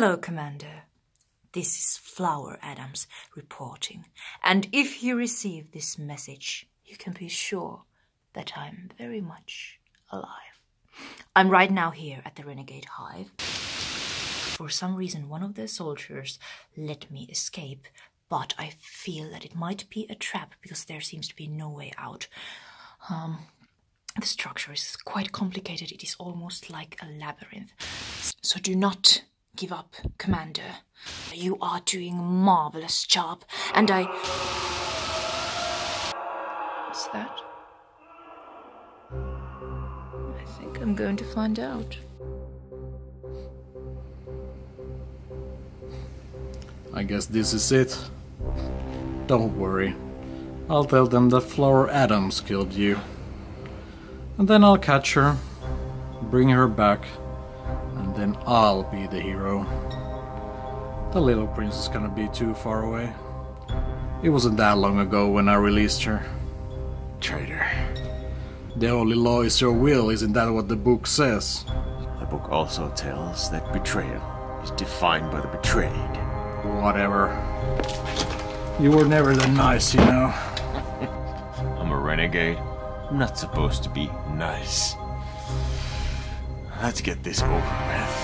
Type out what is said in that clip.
Hello, Commander. This is Flower Adams reporting. And if you receive this message, you can be sure that I'm very much alive. I'm right now here at the Renegade Hive. For some reason, one of the soldiers let me escape, but I feel that it might be a trap because there seems to be no way out. Um, the structure is quite complicated. It is almost like a labyrinth. So do not give up, Commander. You are doing a marvelous job, and I. What's that? I think I'm going to find out. I guess this is it. Don't worry. I'll tell them that Flower Adams killed you. And then I'll catch her, bring her back, and then I'll be the hero. The little prince is gonna be too far away. It wasn't that long ago when I released her. Traitor. The only law is your will, isn't that what the book says? The book also tells that betrayal is defined by the betrayed. Whatever. You were never that nice, you know. I'm a renegade. I'm not supposed to be nice. Let's get this over with.